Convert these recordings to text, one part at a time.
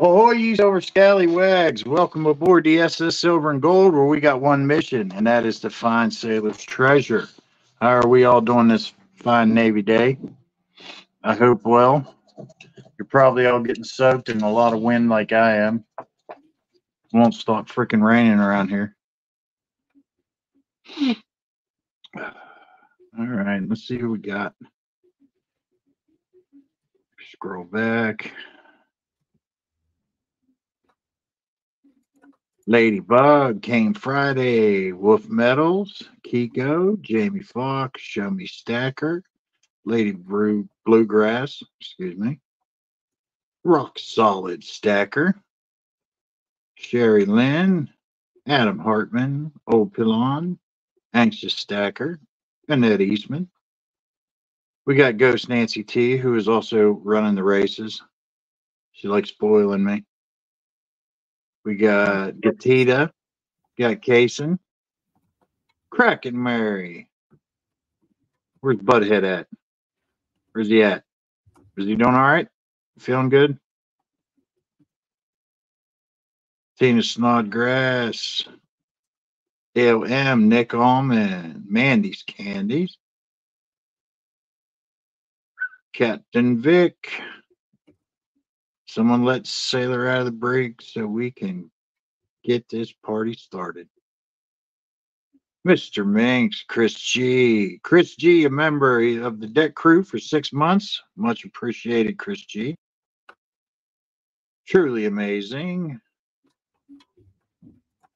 Ahoy, you silver scallywags. Welcome aboard the SS Silver and Gold, where we got one mission, and that is to find Sailor's treasure. How are we all doing this fine Navy day? I hope well. You're probably all getting soaked in a lot of wind like I am. won't stop freaking raining around here. All right, let's see who we got. Scroll back. Ladybug came Friday. Wolf Metals, Kiko, Jamie Fox, Show Me Stacker, Lady Brew Bluegrass, excuse me. Rock Solid Stacker, Sherry Lynn, Adam Hartman, Old Pilon, Anxious Stacker, Annette Eastman. We got Ghost Nancy T, who is also running the races. She likes spoiling me. We got Gatita, got Kaysen, Kraken Mary. Where's Butthead at? Where's he at? Is he doing all right? Feeling good? Tina Snodgrass, LM, Nick Allman, Mandy's Candies, Captain Vic. Someone let Sailor out of the brig so we can get this party started. Mr. Minx, Chris G. Chris G, a member of the deck crew for six months. Much appreciated, Chris G. Truly amazing.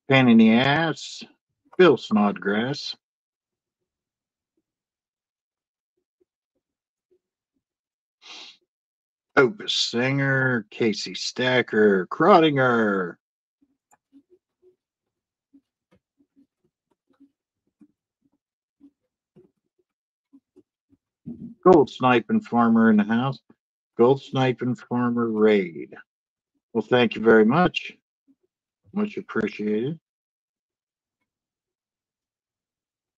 Pain in the ass. Bill Snodgrass. Opus Singer, Casey Stacker, Crottinger. Gold Sniping Farmer in the house. Gold Sniping Farmer Raid. Well, thank you very much. Much appreciated.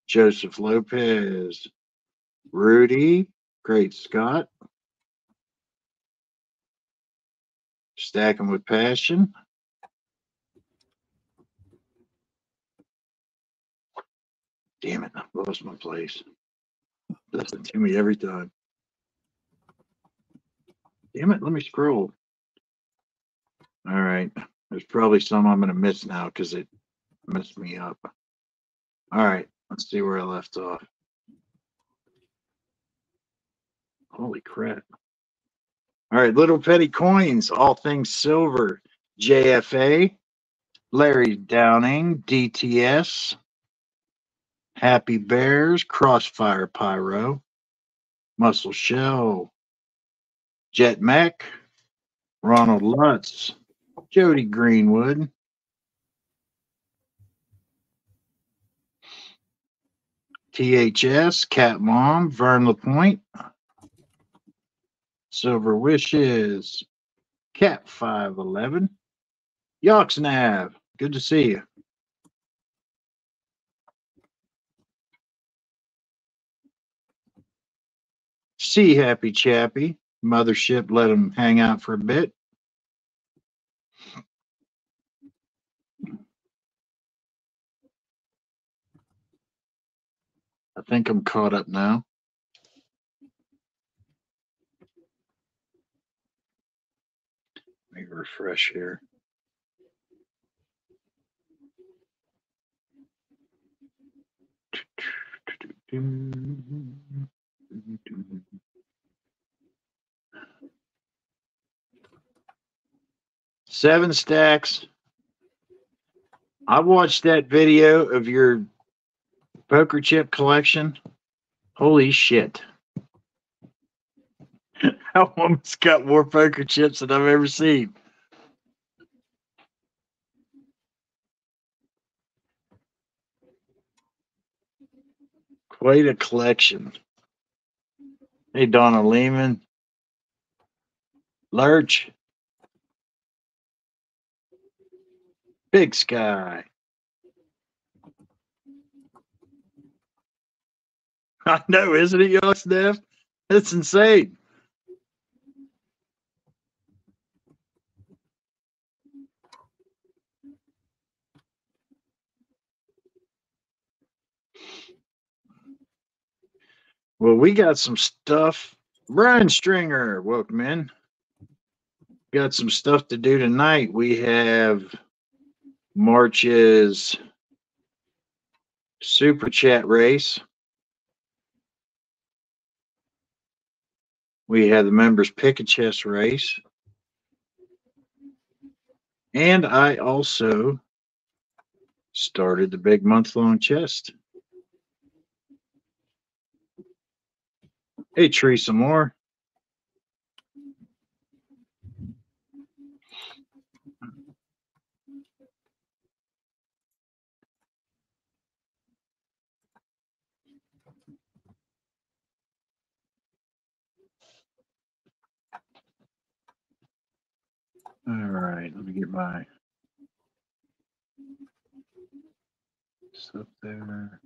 Joseph Lopez, Rudy, Great Scott, Stacking with Passion. Damn it, I lost my place. It to me every time. Damn it, let me scroll. All right. There's probably some I'm going to miss now because it messed me up. All right. Let's see where I left off. Holy crap. All right. Little Petty Coins, All Things Silver, JFA, Larry Downing, DTS, Happy Bears, Crossfire Pyro, Muscle Shell, Jet Mech, Ronald Lutz, Jody Greenwood. THS, Cat Mom, Vern LaPointe, Silver Wishes, Cat 511, Yoxnav. Good to see you. See Happy Chappy. Mothership let him hang out for a bit. I think I'm caught up now. Let me refresh here. Seven stacks. I watched that video of your poker chip collection. Holy shit. that woman's got more poker chips than I've ever seen. Quite a collection. Hey, Donna Lehman. Lurch. Big Sky. I know, isn't it, young Steph? It's insane. Well, we got some stuff. Brian Stringer, welcome in. Got some stuff to do tonight. We have March's super chat race. We have the members pick a chess race. And I also started the big month long chest. Hey, Teresa Moore. All right, let me get my stuff there.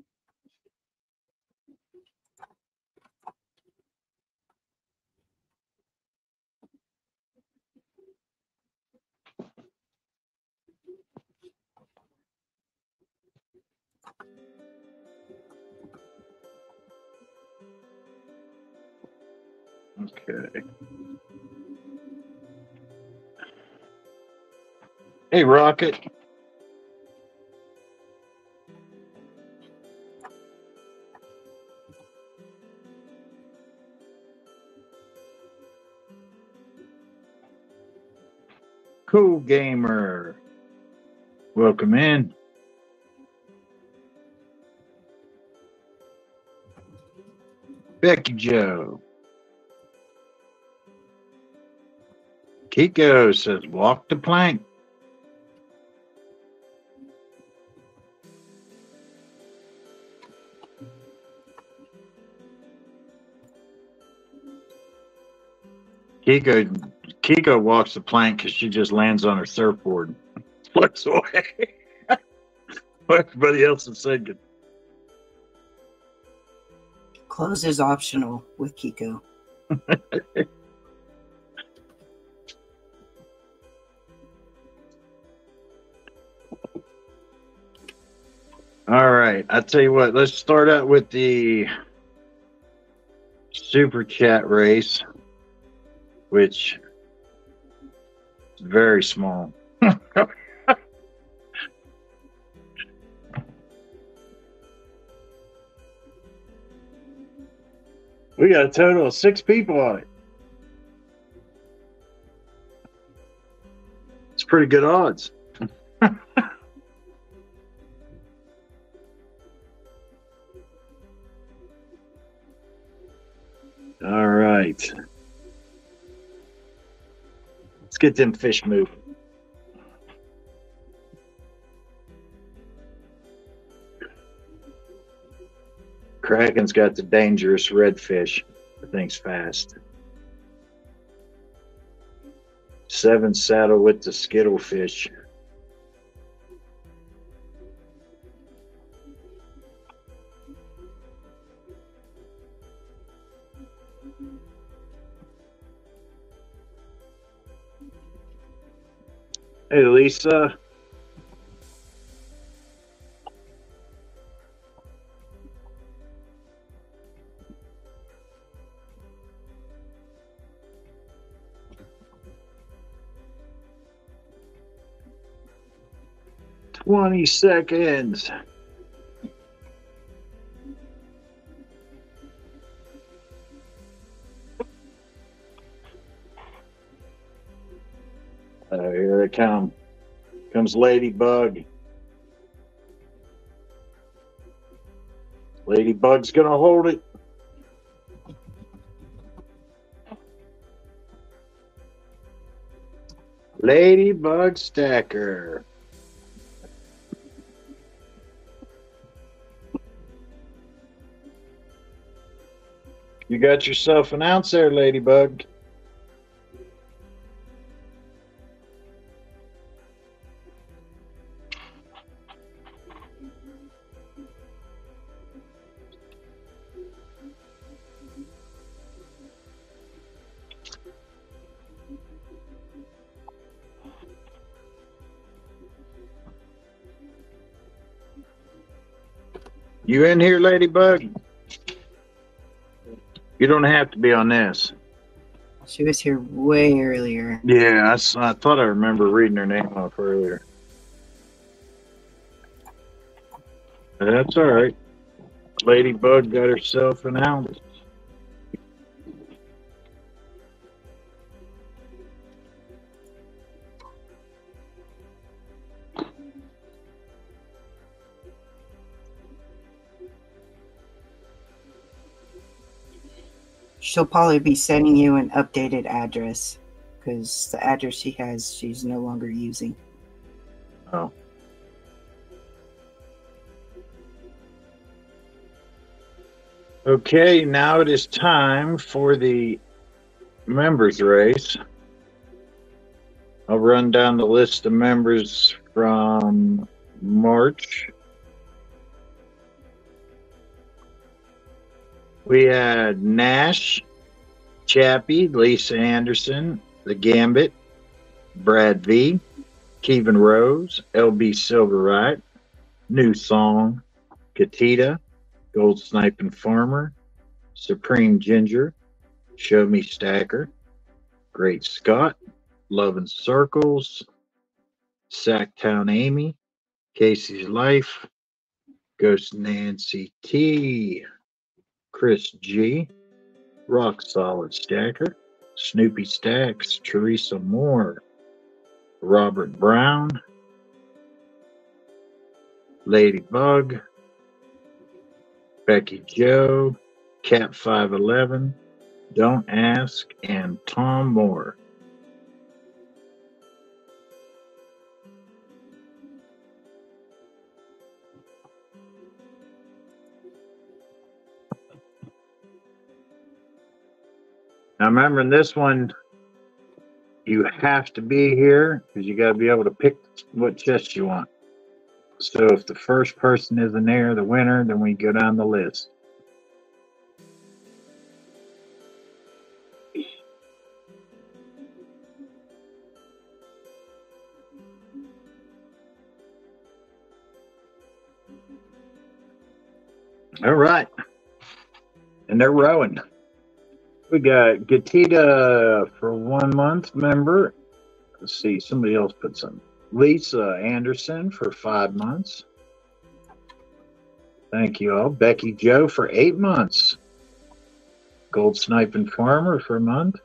Okay. Hey, Rocket. Cool gamer. Welcome in. Becky Joe. Kiko says, walk the plank. Kiko Kiko walks the plank because she just lands on her surfboard, floats away. Everybody else is saying Clothes is optional with Kiko. All right. I tell you what, let's start out with the super chat race, which is very small. we got a total of six people on it. It's pretty good odds. Right. Let's get them fish moving. Kraken's got the dangerous redfish. The thing's fast. Seven saddle with the skittlefish. Hey, Lisa. Twenty seconds. Uh, here they come. Comes Ladybug. Ladybug's gonna hold it. Ladybug Stacker. You got yourself an ounce there, Ladybug. You in here, Ladybug? You don't have to be on this. She was here way earlier. Yeah, I thought I remember reading her name off earlier. That's all right. Ladybug got herself an Alice. She'll probably be sending you an updated address because the address she has, she's no longer using. Oh. Okay, now it is time for the members race. I'll run down the list of members from March. We had Nash, Chappie, Lisa Anderson, The Gambit, Brad V, Kevin Rose, LB Silverite, New Song, Katita, Gold Sniping Farmer, Supreme Ginger, Show Me Stacker, Great Scott, Love and Circles, Sacktown Amy, Casey's Life, Ghost Nancy T, Chris G, Rock Solid Stacker, Snoopy Stacks, Teresa Moore, Robert Brown, Ladybug, Becky Joe, Cat 511, Don't Ask, and Tom Moore. Now remember in this one, you have to be here because you got to be able to pick what chest you want. So if the first person isn't there, the winner, then we go down the list. All right. And they're rowing. We got Gatita for one month member. Let's see, somebody else put some. Lisa Anderson for five months. Thank you all. Becky Joe for eight months. Gold Sniping Farmer for a month.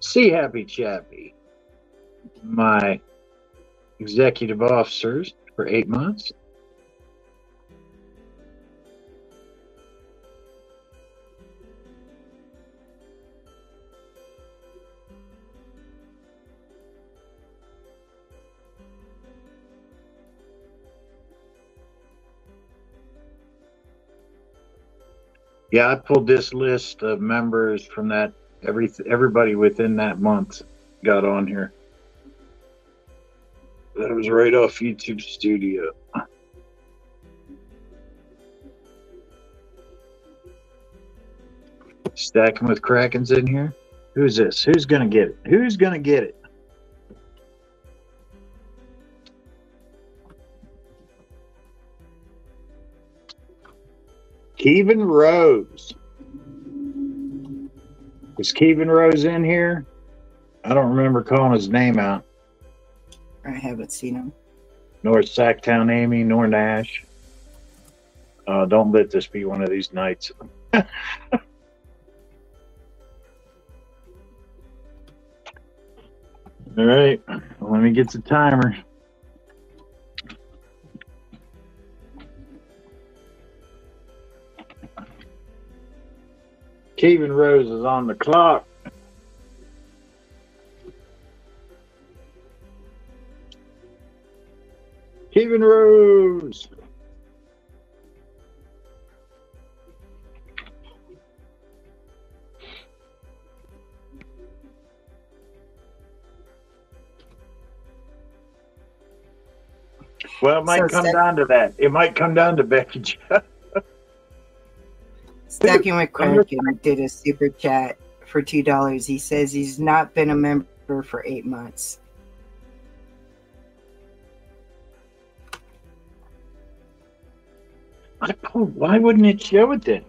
See Happy Chappy, my executive officers for eight months. Yeah, I pulled this list of members from that. Every everybody within that month got on here. That was right off YouTube Studio. Stacking with Krakens in here. Who's this? Who's gonna get it? Who's gonna get it? Kevin Rose. Is Kevin Rose in here? I don't remember calling his name out. I haven't seen him. Nor Sacktown Amy, nor Nash. Uh, don't let this be one of these nights. All right, let me get the timer. Kevin Rose is on the clock. Kevin Rose. Well, it might So come Steph- down to that. It might come down to Becky Joe. Stacking with Kraken did a super chat for two dollars. He says he's not been a member for eight months. Why wouldn't it show it then?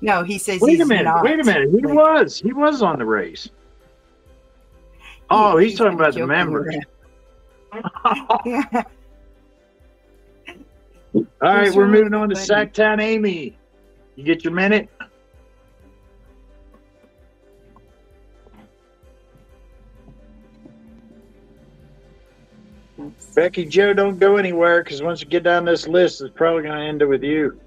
No, he says Wait he's a minute. not. Wait a minute. He like- was. He was on the race. Oh, He- he's, talking about the members. Yeah. All right, we're moving on to. Sacktown Amy. You get your minute? Becky Joe, don't go anywhere because once you get down this list, it's probably going to end it with you.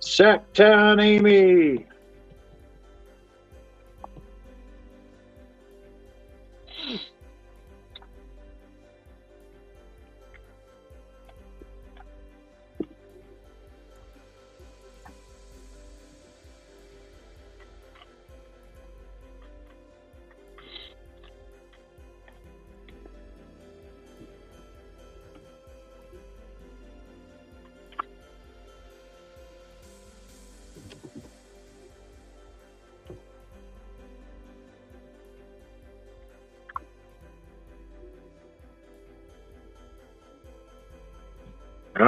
Sacktown Amy.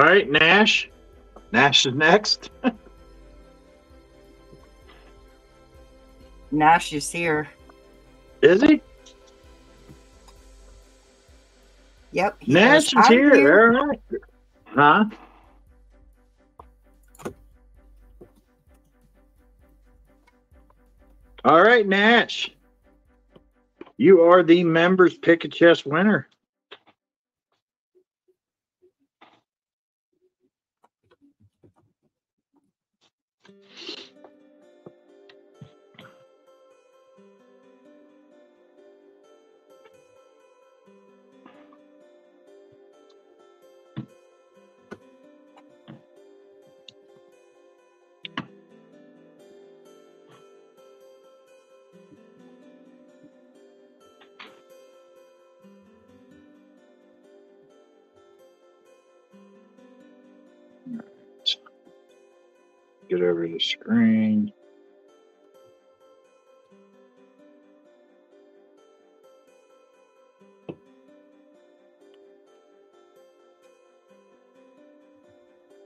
Right, Nash. Nash is next. Nash is here. Is he? Yep. he Nash goes, is "I'm here. All right. Huh? All right, Nash. You are the members pick a chess winner. Get over the screen.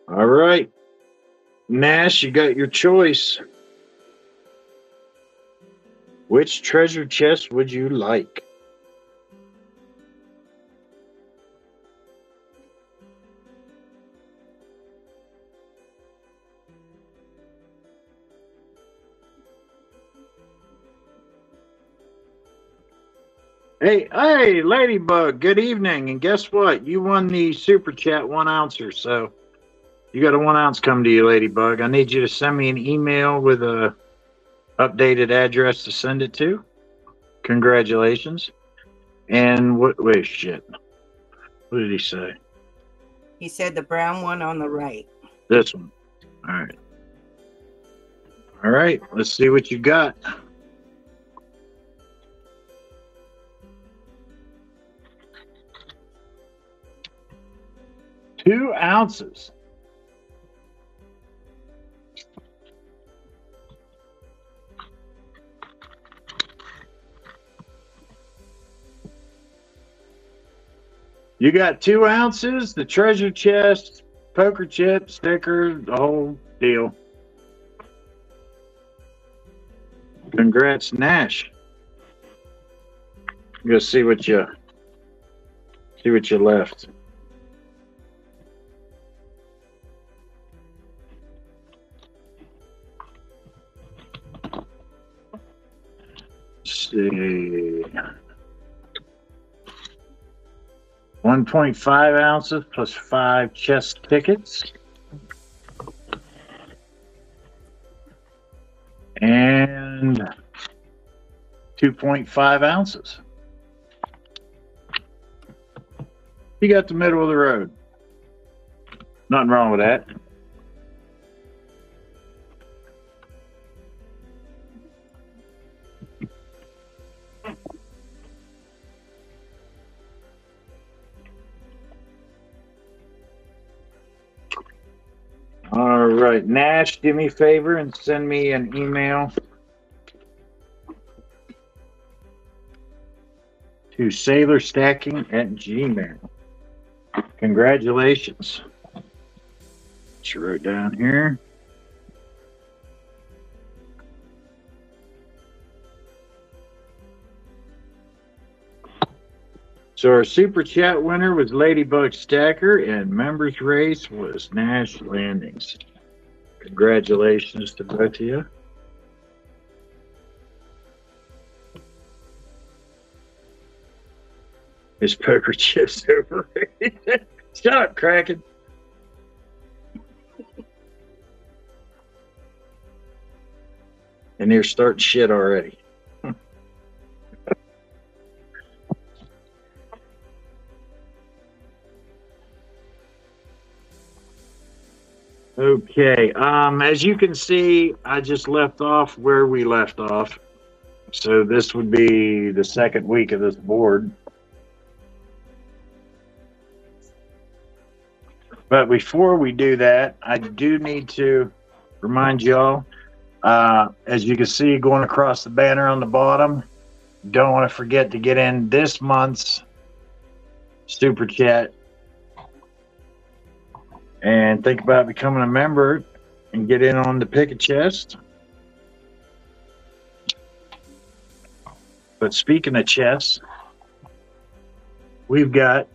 All right. Nash, you got your choice. Which treasure chest would you like? Hey, hey, Ladybug, good evening. And guess what? You won the super chat one ouncer. So you got a one ounce come to you, Ladybug. I need you to send me an email with a updated address to send it to. Congratulations. And what, wait, shit. What did he say? He said the brown one on the right. This one. All right. All right. Let's see what you got. Two ounces. You got two ounces, the treasure chest, poker chip, sticker, the whole deal. Congrats, Nash. Go see what you see what you left. Uh, see. 1.5 ounces plus five chest tickets. And 2.5 ounces. You got the middle of the road. Nothing wrong with that. Right, Nash, do me a favor and send me an email to sailorstacking at gmail. Congratulations. She wrote down here. So our super chat winner was Ladybug Stacker, and members race was Nash Landings. Congratulations to both of you. His poker chips. Shut up, Kraken. and they're starting shit already. Okay, um, as you can see, I just left off where we left off. So this would be the second week of this board. But before we do that, I do need to remind y'all, uh, as you can see going across the banner on the bottom, don't want to forget to get in this month's super chat and think about becoming a member and get in on the pick a chest. But speaking of chests, we've got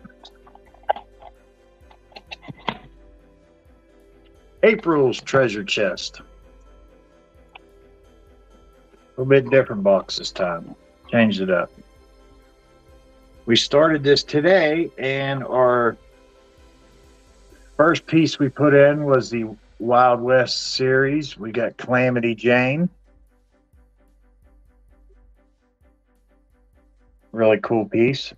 April's treasure chest. A little bit different box this time. Changed it up. We started this today, and our first piece we put in was the Wild West series. We got Calamity Jane. Really cool piece.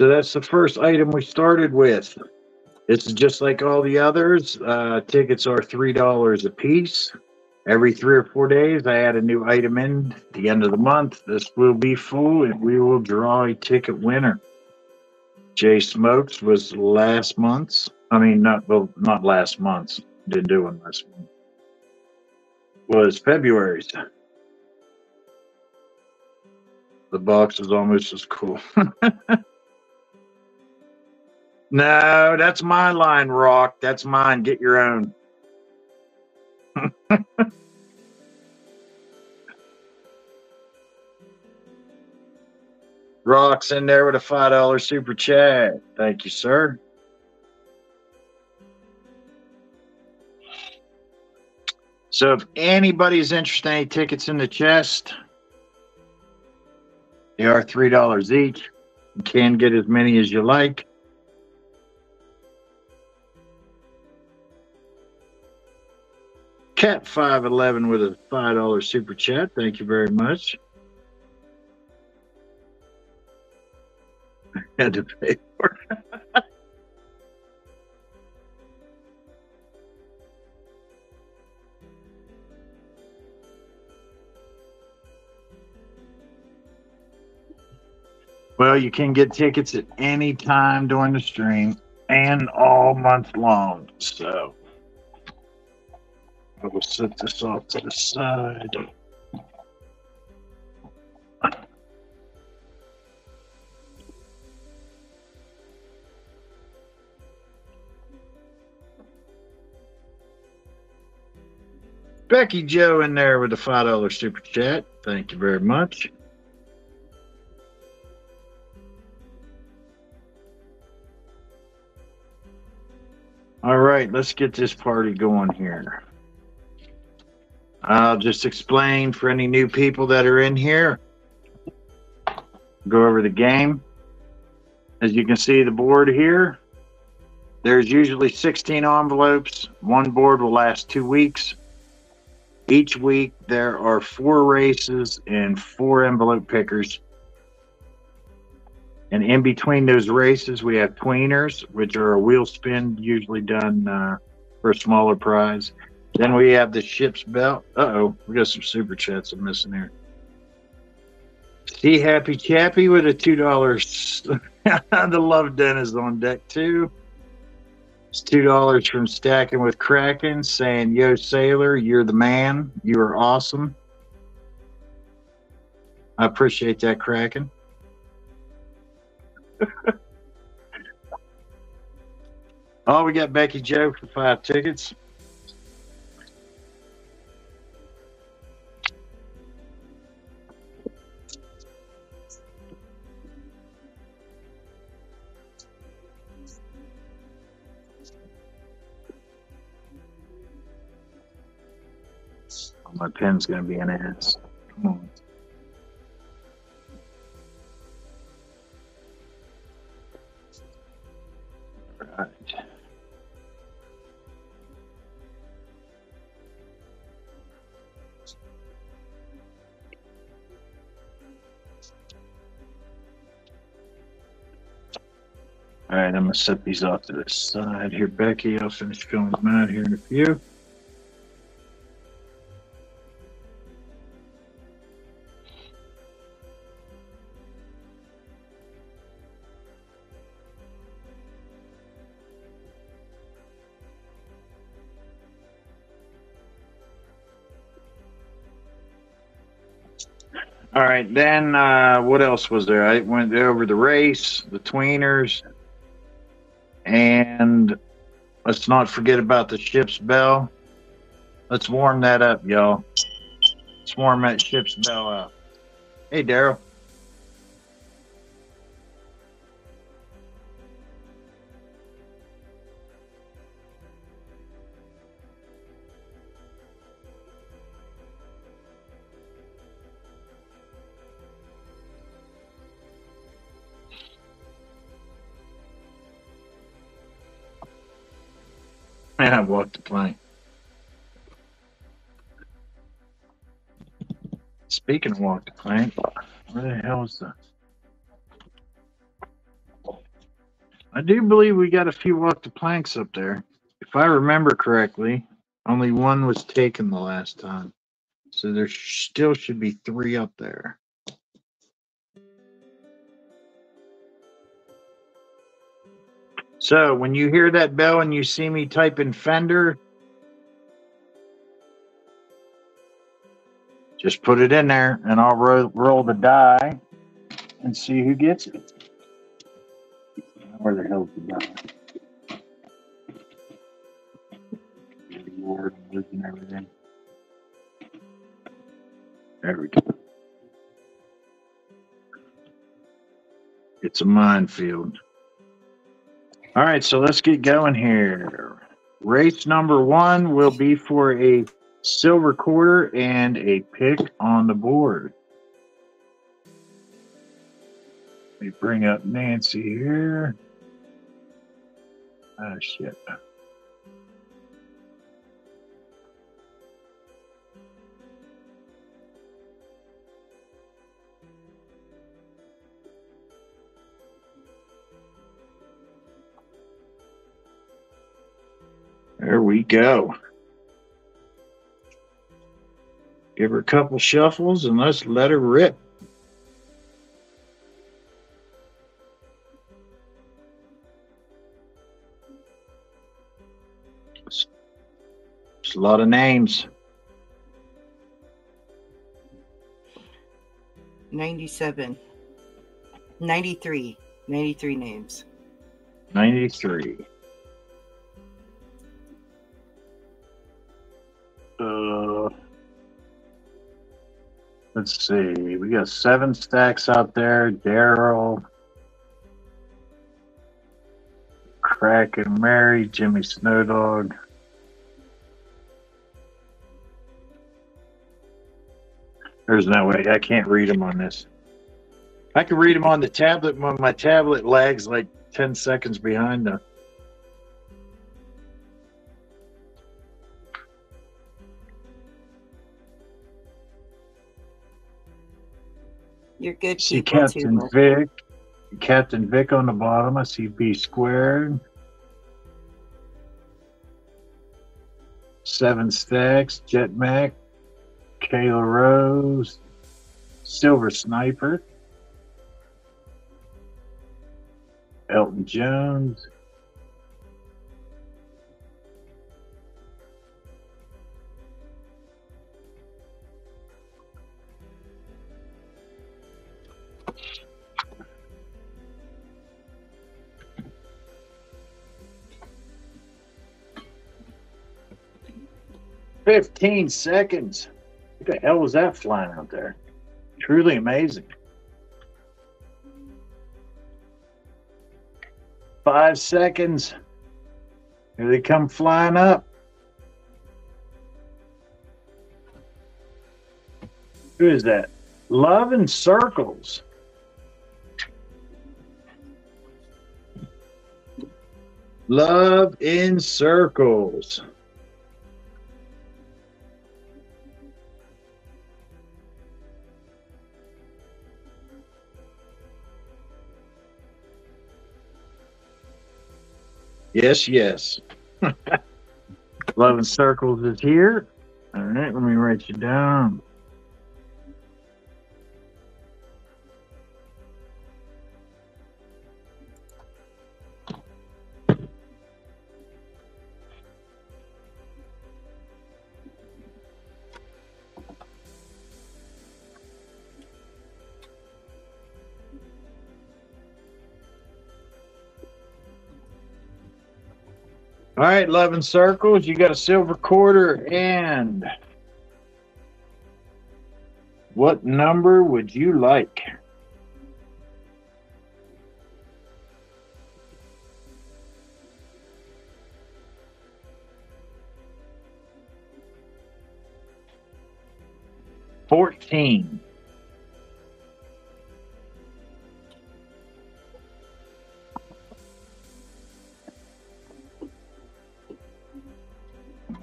So that's the first item we started with. It's just like all the others. Uh, tickets are three dollars a piece. Every three or four days, I add a new item in. At the end of the month, this will be full, and we will draw a ticket winner. Jay Smokes was last month's. I mean, not well, not last month's. Didn't do one last month. Was February's. The box is almost as cool. No, that's my line, Rock. That's mine. Get your own. Rock's in there with a five dollar super chat. Thank you, sir. So if anybody's interested in any tickets in the chest, they are three dollars each. You can get as many as you like. Cat five eleven with a five dollar super chat. Thank you very much. Had to pay for it. Well, you can get tickets at any time during the stream and all month long. So I will set this off to the side. Becky Joe in there with the five dollar super chat. Thank you very much. All right, let's get this party going here. I'll just explain for any new people that are in here. Go over the game. As you can see the board here, there's usually 16 envelopes. One board will last two weeks. Each week there are four races and four envelope pickers. And in between those races, we have tweeners, which are a wheel spin, usually done uh, for a smaller prize. Then we have the ship's belt. Uh oh, we got some super chats I'm missing here. See Happy Chappy with a two dollars. the love den is on deck too. It's two dollars from Stacking with Kraken saying, Yo Sailor, you're the man. You are awesome. I appreciate that, Kraken. oh, we got Becky Joe for five tickets. My pen's gonna be an ass. Come on. Right. All right, I'm gonna set these off to the side here, Becky. I'll finish filling them out here in a few. Then uh, what else was there? I went over the race, the tweeners, and let's not forget about the ship's bell. Let's warm that up, y'all. Let's warm that ship's bell up. Hey, Daryl. Of walk the plank, where the hell is the? I do believe we got a few walk the planks up there. If I remember correctly, only one was taken the last time. So there still should be three up there. So when you hear that bell and you see me type in Fender, just put it in there and I'll ro- roll the die and see who gets it. Where the hell's the die? Losing everything. There we go. It's a minefield. All right, so let's get going here. Race number one will be for a silver quarter and a pick on the board. Let me bring up Nancy here. Ah, shit. There we go. Give her a couple shuffles and let's let her rip. It's a lot of names. 97. 93. 93 names. 93. Uh, let's see. We got seven stacks out there. Daryl, Kraken Mary, Jimmy Snowdog. There's no way. I can't read them on this. I can read them on the tablet when my tablet lags like 10 seconds behind the. You're good. See Captain too, Vic. Captain Vic on the bottom. I see B squared. Seven Stacks, Jet Mac, Kayla Rose, Silver Sniper, Elton Jones, Fifteen seconds. What the hell was that flying out there? Truly amazing. Five seconds. Here they come flying up. Who is that? Love and Circles. Love in Circles. Yes, yes. Love in Circles is here. All right, let me write you down. All right, Love in Circles, you got a silver quarter and what number would you like? Fourteen.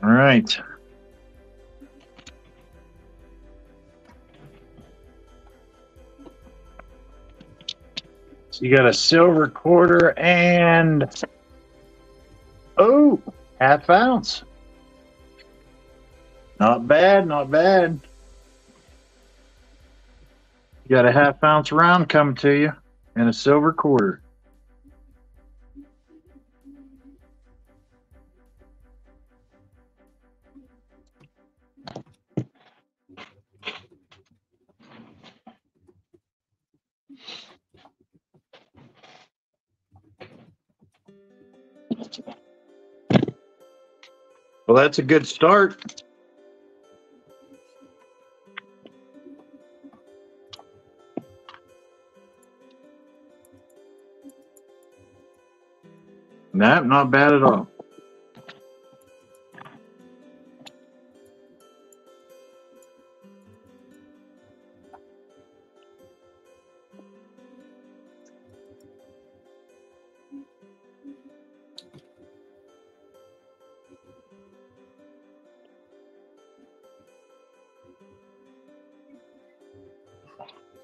All right. So you got a silver quarter and oh, half ounce. Not bad, not bad. You got a half ounce round coming to you and a silver quarter. Well, that's a good start. No, not bad at all.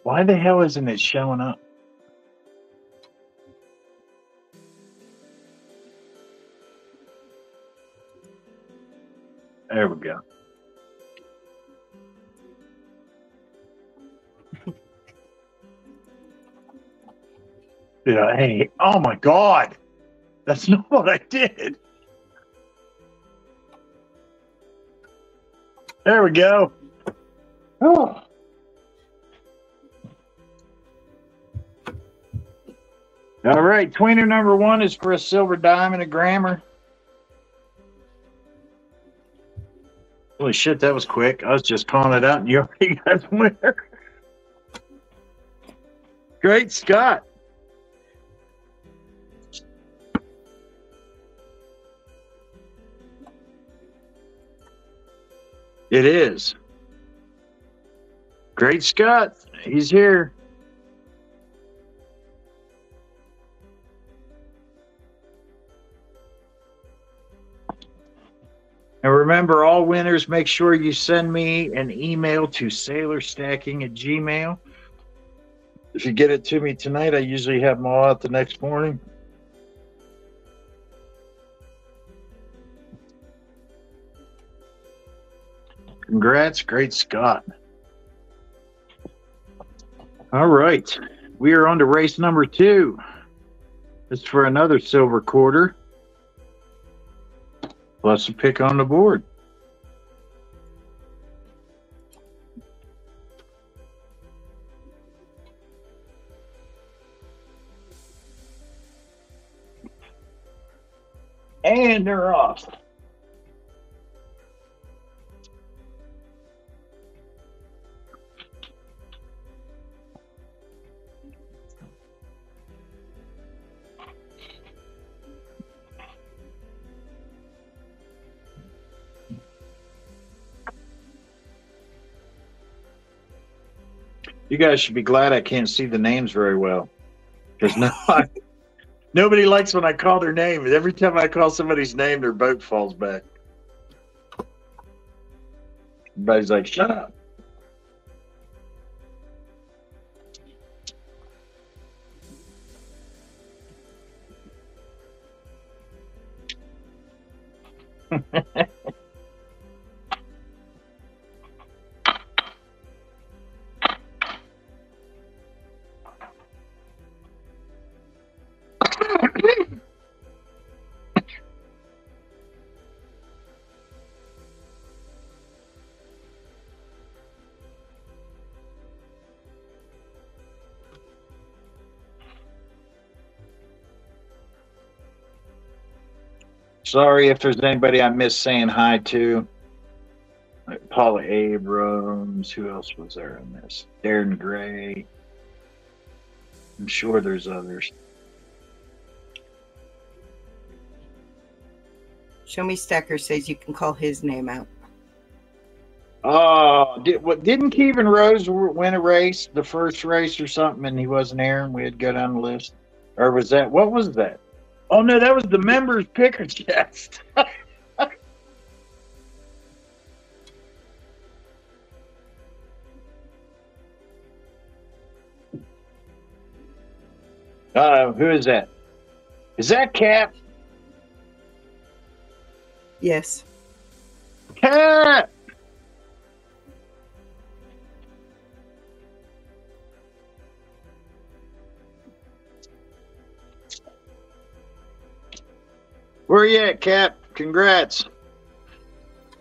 Why the hell isn't it showing up? There we go. yeah, hey, oh my God. That's not what I did. There we go. Oh. All right, tweener number one is for a silver dime and a grammar. Holy shit, that was quick. I was just calling it out and you already got the winner. Great Scott. It is. Great Scott. He's here. Remember, all winners, make sure you send me an email to sailorstacking at gmail. If you get it to me tonight, I usually have them all out the next morning. Congrats, great Scott. All right, we are on to race number two. It's for another silver quarter. Plus a pick on the board. And they're off. You guys should be glad I can't see the names very well. Because nobody likes when I call their name. Every time I call somebody's name, their boat falls back. Everybody's like, shut up. Sorry if there's anybody I missed saying hi to. Like Paula Abrams. Who else was there in this? Darren Gray. I'm sure there's others. Show me Stacker says you can call his name out. Oh, did what? Didn't Kevin Rose win a race, the first race or something, and he wasn't there, and we had to go down the list, or was that what was that? Oh no, that was the members picker chest. Uh, who is that? Is that Cat? Yes. Cap! Where you at, Cap? Congrats.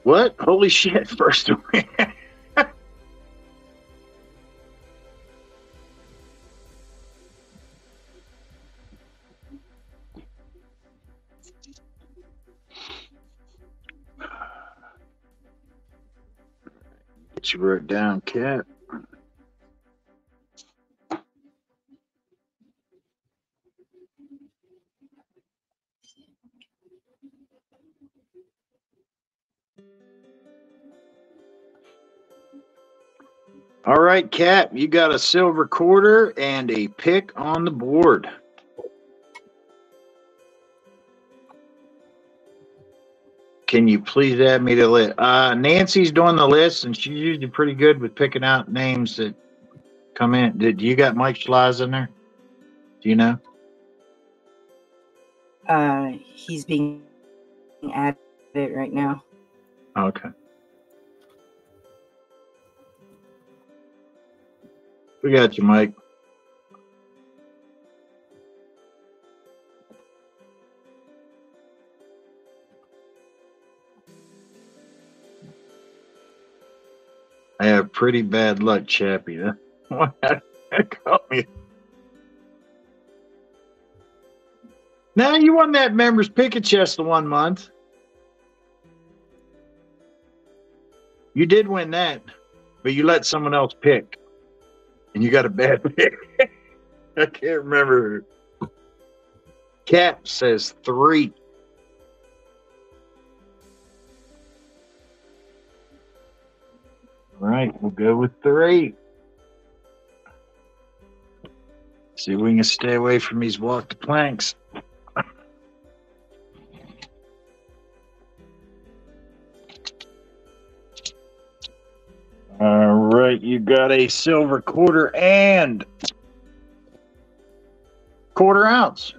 What? Holy shit, first win. Get you wrote down, Cap. All right, Cap, you got a silver quarter and a pick on the board. Can you please add me to the list? Uh, Nancy's doing the list, and she's usually pretty good with picking out names that come in. Did you got Mike Schleiz in there? Do you know? Uh, he's being added right now. Okay. We got you, Mike. I have pretty bad luck, Chappie. What caught me? Now you won that members picket chest the one month. You did win that, but you let someone else pick, and you got a bad pick. I can't remember. Cap says three. All right, we'll go with three. See if we can stay away from these walk the planks. All right, you got a silver quarter and quarter ounce.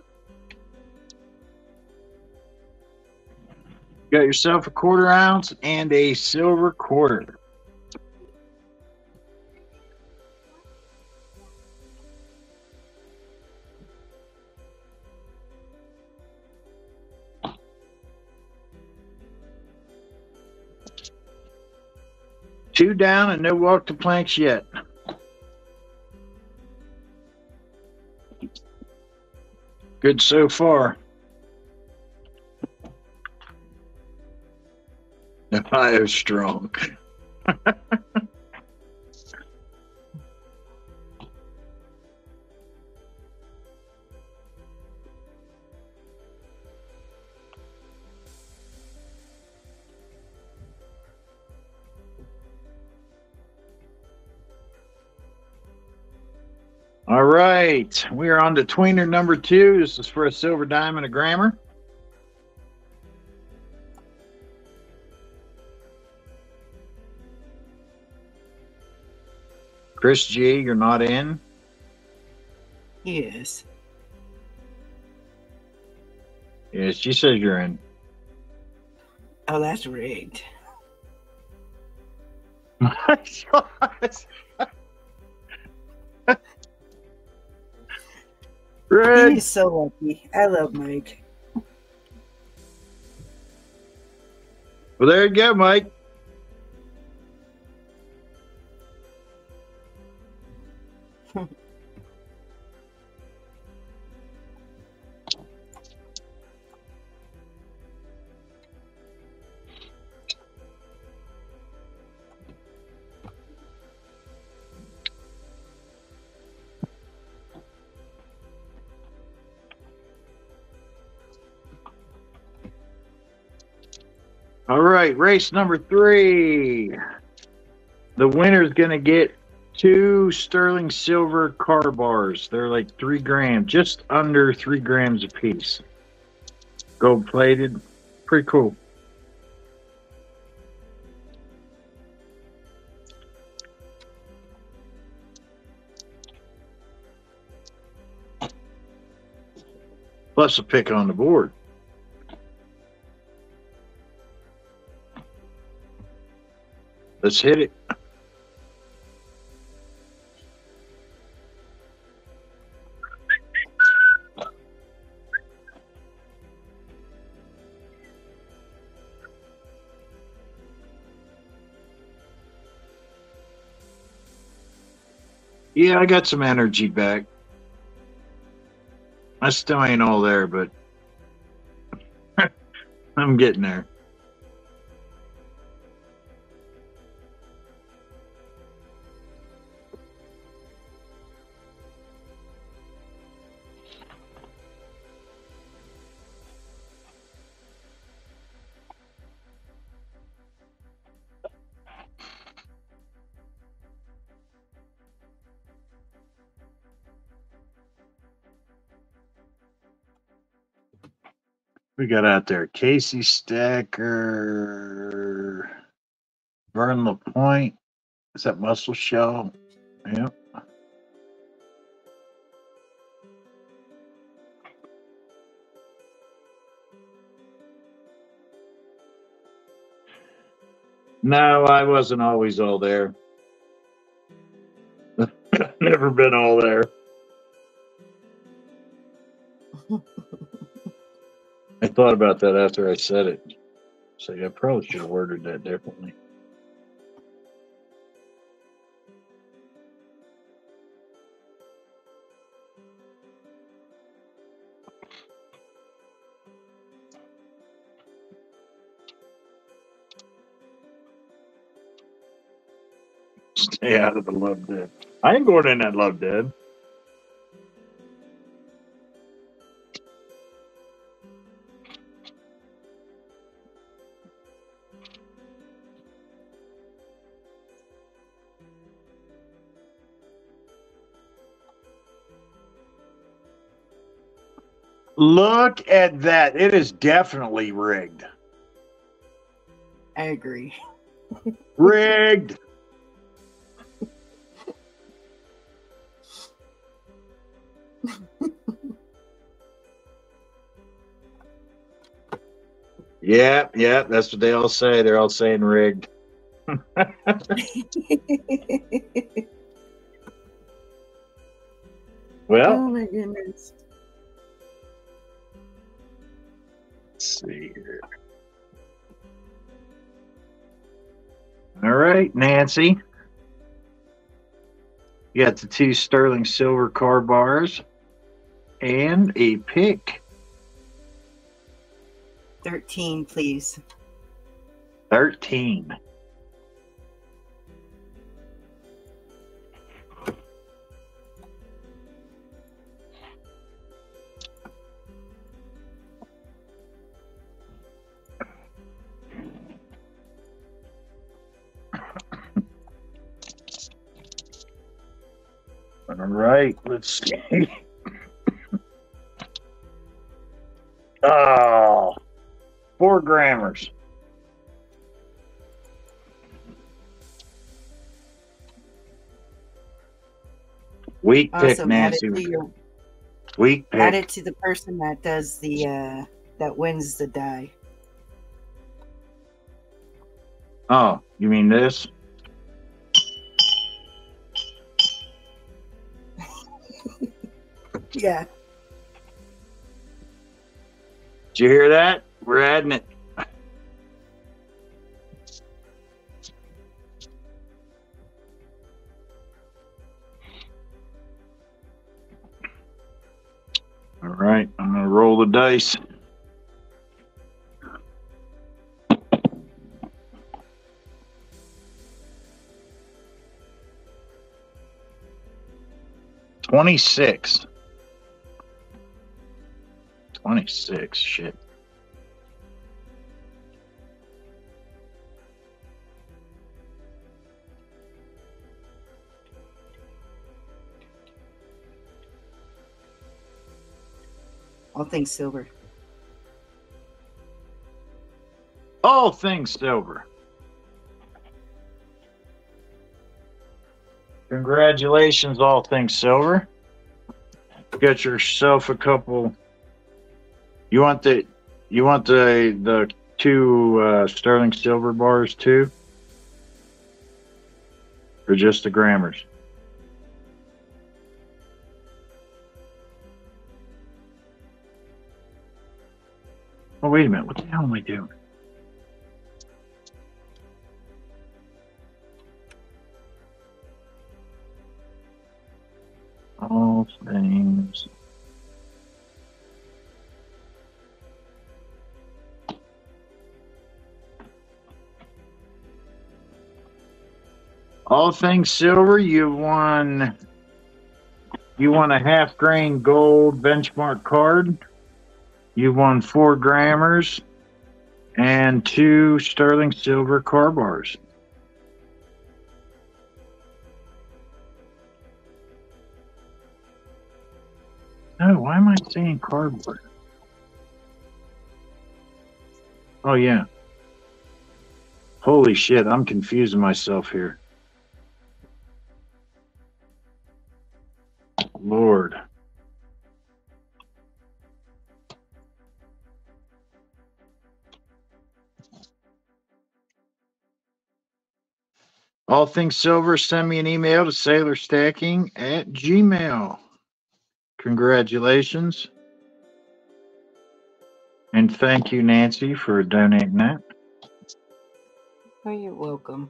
You Got yourself a quarter ounce and a silver quarter. Two down and no walk to planks yet. Good so far. Ohio strong. All right, we are on to tweener number two. This is for a silver diamond, a grammar. Chris G, you're not in. Yes. Yes, she says you're in. Oh, that's rigged. Red. He's so lucky. I love Mike. Well, there you go, Mike. All right, race number three. The winner's going to get two sterling silver car bars. They're like three grams, just under three grams a piece. Gold plated. Pretty cool. Plus a pick on the board. Let's hit it. Yeah, I got some energy back. I still ain't all there, but I'm getting there. We got out there Casey Stacker, Vern LaPointe. Is that Muscle Shell? Yep. No, I wasn't always all there. Never been all there. I thought about that after I said it. So I probably should have worded that differently. Stay out of the love dead. I ain't going in that love dead. Look at that. It is definitely rigged. I agree. Rigged. yeah, yeah, that's what they all say. They're all saying rigged. Well, oh my goodness. Let's see here. All right, Nancy. You got the two sterling silver car bars and a pick. 13, please. 13. All right, let's see. oh, four grammars. Weak pick, Awesome. Add it, Nancy. your, Weak add it to the person that does the uh that wins the die. Oh, you mean this? Yeah. Did you hear that? We're adding it. All right, I'm gonna roll the dice. Twenty-six. Twenty-six. Shit. All things silver. All things silver. Congratulations, all things silver. Get yourself a couple. You want the you want the the two uh, sterling silver bars too, or just the grammars? Oh wait a minute! What the hell am I doing? All things. All things silver, you won. You won a half grain gold benchmark card. You won four grammars and two sterling silver car bars. No, why am I saying cardboard? Oh yeah. Holy shit, I'm confusing myself here. Lord. All things silver, send me an email to sailorstacking at gmail. Congratulations. And thank you, Nancy, for donating that. Oh, you're welcome.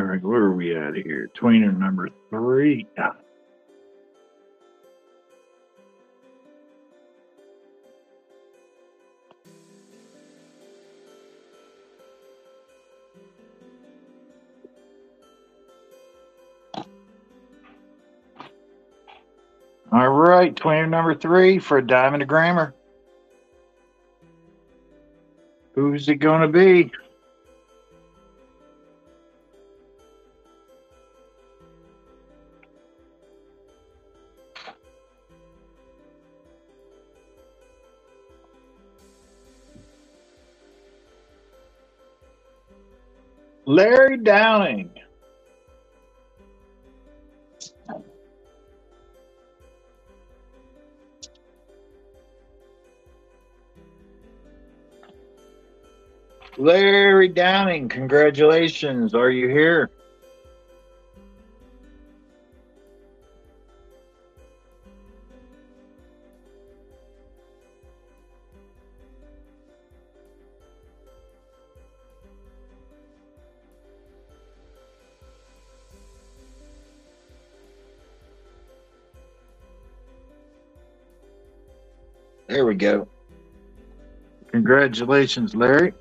All right, where are we at here? Tweener number three. All right, tweener number three for a diamond a grammar. Who's it going to be? Barry Downing. Larry Downing, congratulations. Are you here? Go. Congratulations, Larry.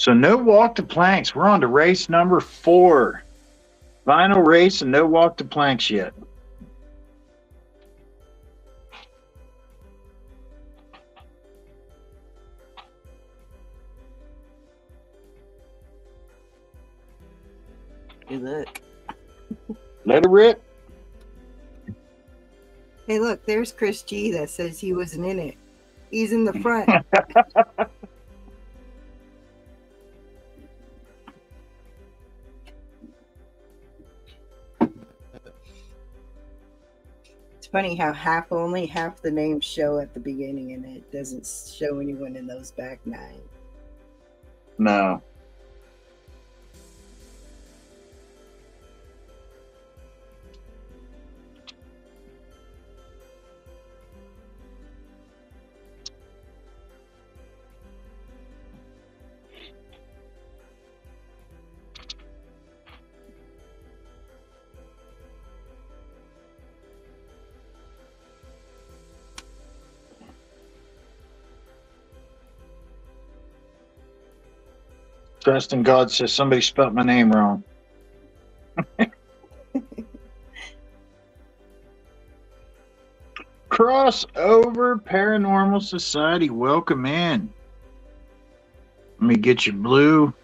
So no walk to planks. We're on to race number four. Final race and no walk to planks yet. Good look. Let it rip. Hey, look, there's Chris G that says he wasn't in it. He's in the front. funny how half only half the names show at the beginning and it doesn't show anyone in those back nine. No. Trust in God says somebody spelt my name wrong. Crossover Paranormal Society, welcome in. Let me get you blue.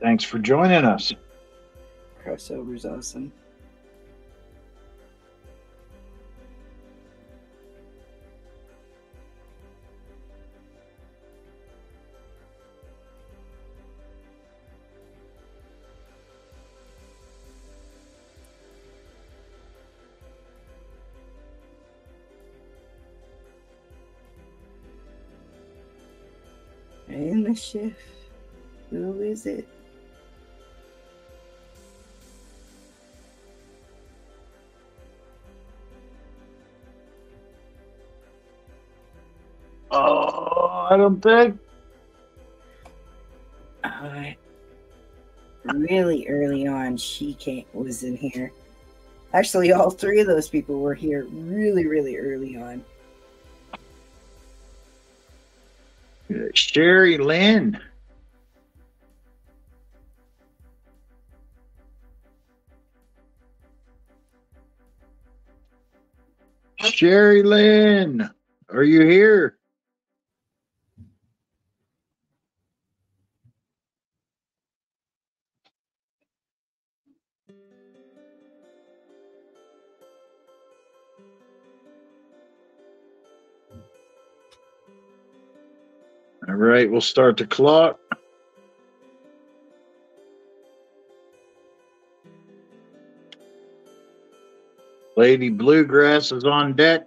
Thanks for joining us. Crossover's awesome. Shift. Who is it? Oh, I don't think. Uh, really early on, she came was in here. Actually, all three of those people were here really, really early on. Sherry Lynn. Sherry Lynn, are you here? All right, we'll start the clock. Lady Bluegrass is on deck.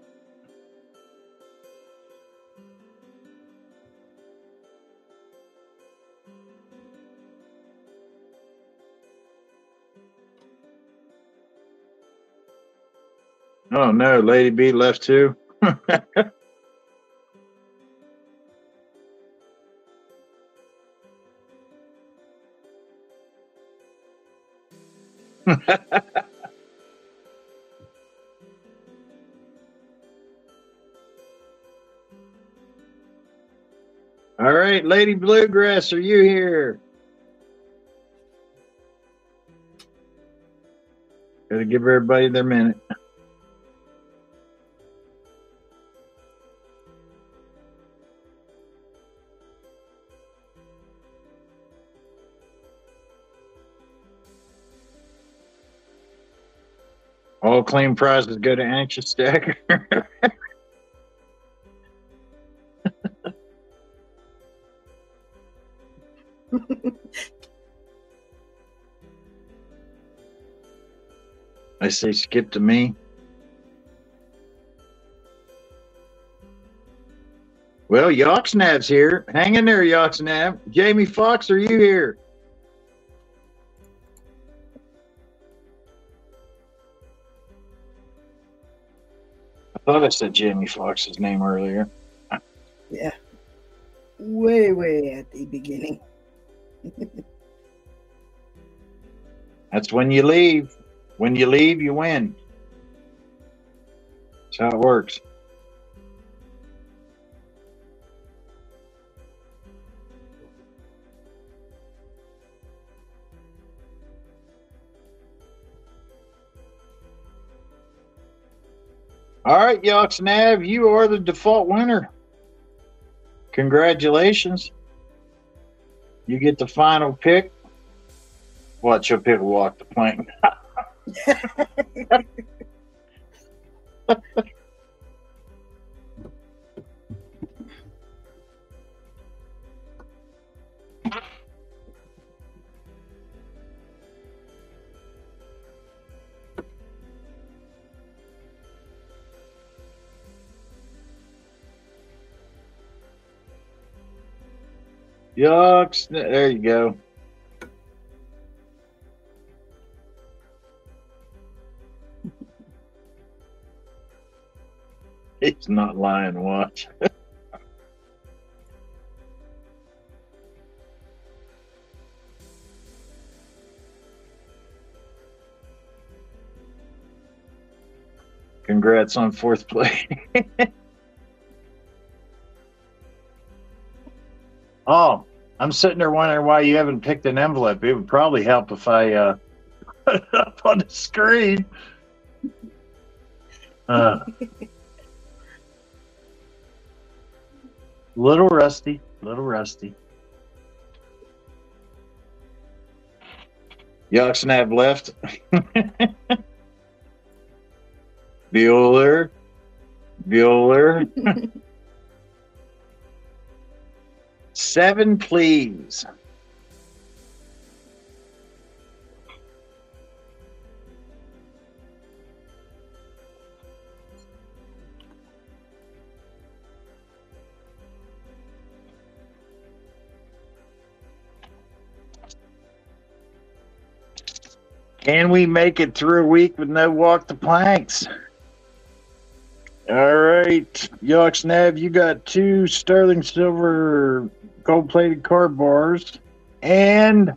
Oh no, Lady B left too. All right, Lady Bluegrass, are you here? Gotta give everybody their minute. All claim prizes go to Anxious Stacker. I say skip to me. Well, Yoxnav's here. Hang in there, Yoxnav. Jamie Fox, are you here? Thought I said Jamie Fox's name earlier. Yeah. Way, way at the beginning. That's when you leave. When you leave, you win. That's how it works. All right, Yoxnav, you are the default winner. Congratulations. You get the final pick. Watch your pick walk the plank. Yucks. There you go. He's not lying. Watch. Congrats on fourth place. oh, I'm sitting there wondering why you haven't picked an envelope. It would probably help if I uh, put it up on the screen. Uh, little rusty, little rusty. Yoxnav left. Bueller. Bueller. Seven, please. Can we make it through a week with no walk the planks? All right, Yoxnav, you got two sterling silver gold plated card bars and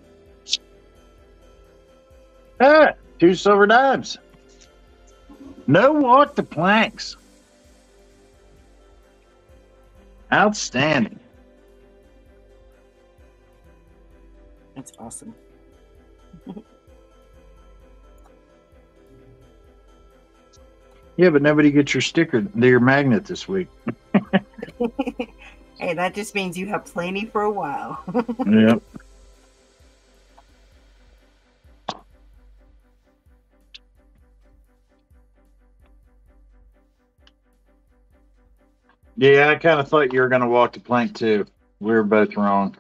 ah, two silver dimes. No walk the planks. Outstanding. That's awesome. Yeah, but nobody gets your sticker, your magnet this week. hey, that just means you have plenty for a while. Yep. Yeah, I kind of thought you were going to walk the plank too. We were both wrong.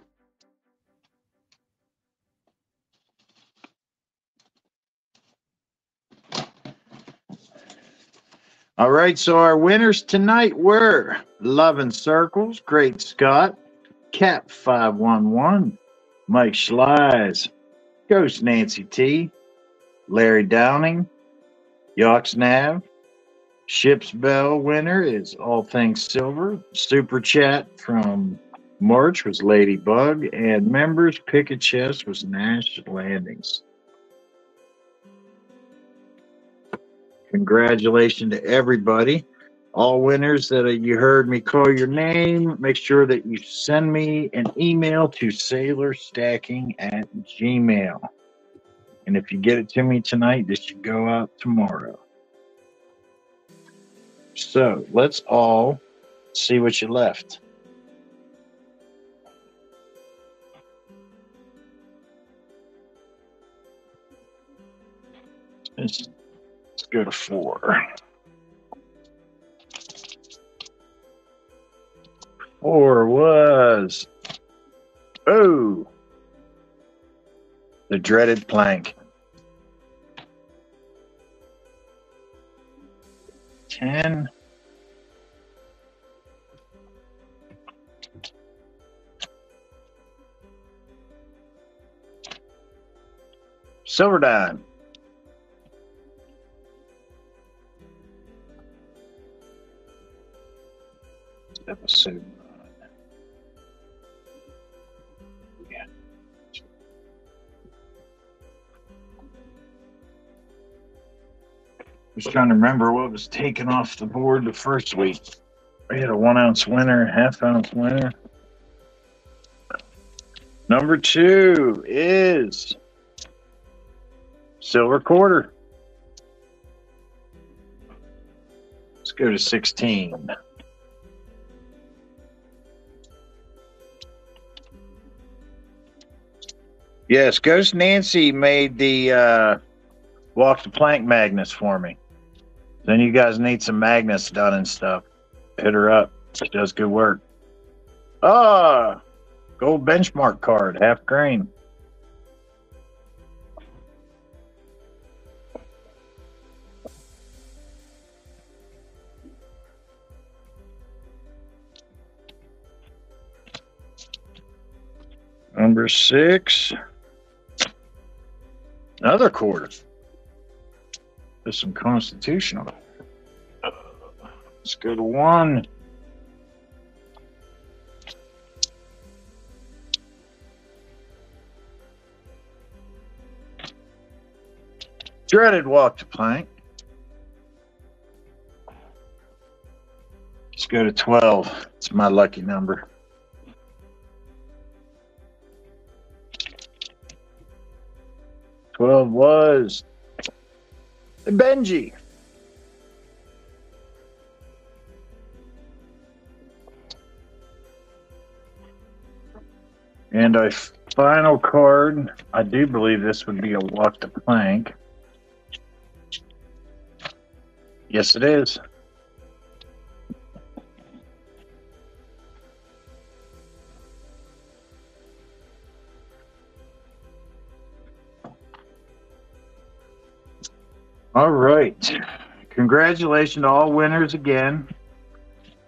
All right, so our winners tonight were Love and Circles, Great Scott, Cap 511, Mike Schleiz, Ghost Nancy T, Larry Downing, Yoxnav, Ship's Bell winner is All Things Silver. Super Chat from March was Ladybug, and members pick a chest was Nash Landings. Congratulations to everybody. All winners that you heard me call your name, make sure that you send me an email to sailorstacking at gmail. And if you get it to me tonight, this should go out tomorrow. So let's all see what you left. Let's, let's go to four. Four was oh the dreaded plank. Ten. Silver dime. Episode was trying to remember what was taken off the board the first week. We had a one ounce winner, a half ounce winner. Number two is silver quarter. Let's go to 16. Yes, Ghost Nancy made the uh, walk the plank magnets for me. Then you guys need some magnets done and stuff. Hit her up. She does good work. Ah, gold benchmark card, half grain. Number six. Another quarter. There's some constitutional. Let's go to one. Dreaded walk to plank. Let's go to 12. It's my lucky number. Twelve was Benji. And a final card. I do believe this would be a walk to plank. Yes, it is. All right. Congratulations to all winners again.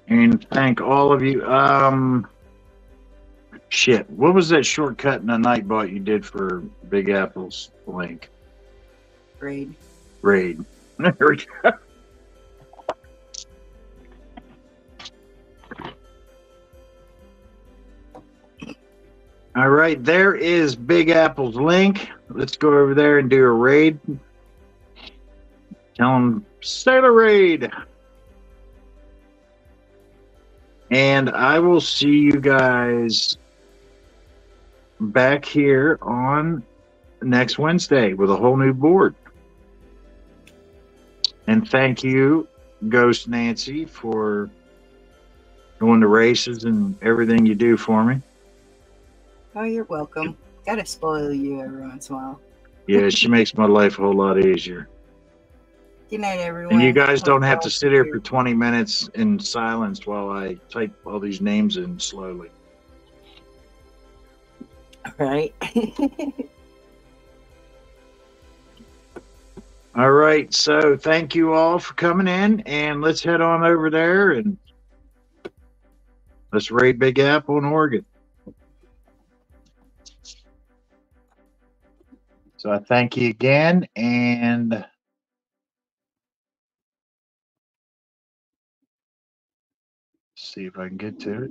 And thank all of you. Um shit. What was that shortcut in the Nightbot you did for Big Apple's link? Raid. Raid. There we go. All right, there is Big Apple's link. Let's go over there and do a raid. Tell them Sailor Raid. And I will see you guys back here on next Wednesday with a whole new board. And thank you, Ghost Nancy, for going to races and everything you do for me. Oh, you're welcome. Gotta spoil you every once in a while. Yeah, she makes my life a whole lot easier. Good night, everyone. And you guys don't have to sit here for 20 minutes in silence while I type all these names in slowly. Right. All right. So thank you all for coming in and let's head on over there and let's raid Big Apple in Oregon. So I thank you again and see if I can get to it.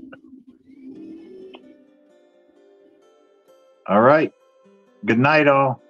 All right. Good night, all.